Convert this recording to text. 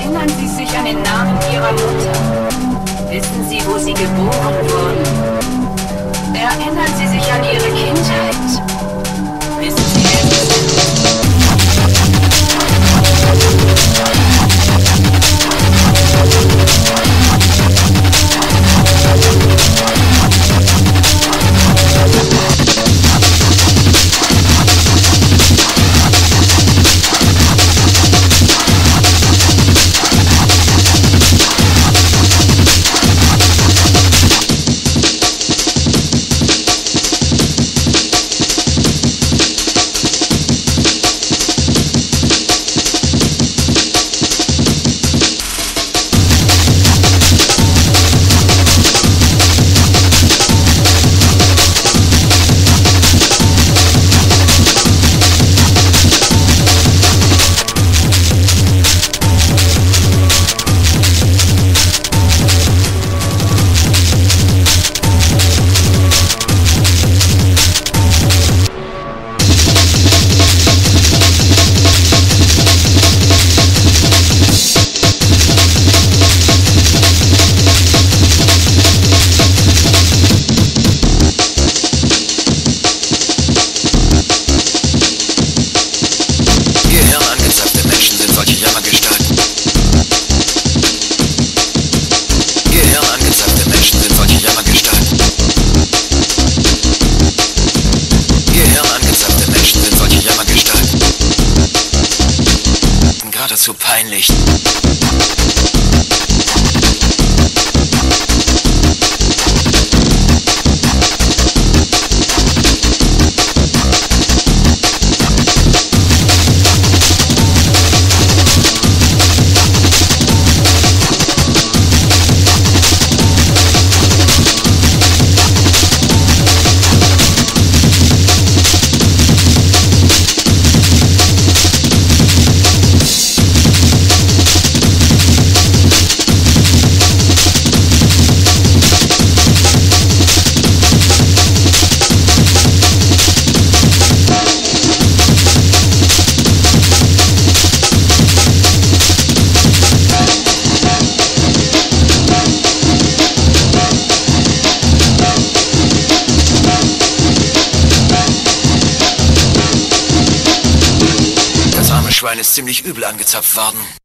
Erinnern Sie sich an den Namen Ihrer Mutter? Wissen Sie, wo Sie geboren wurden? Geradezu peinlich. Ist ziemlich übel angezapft worden.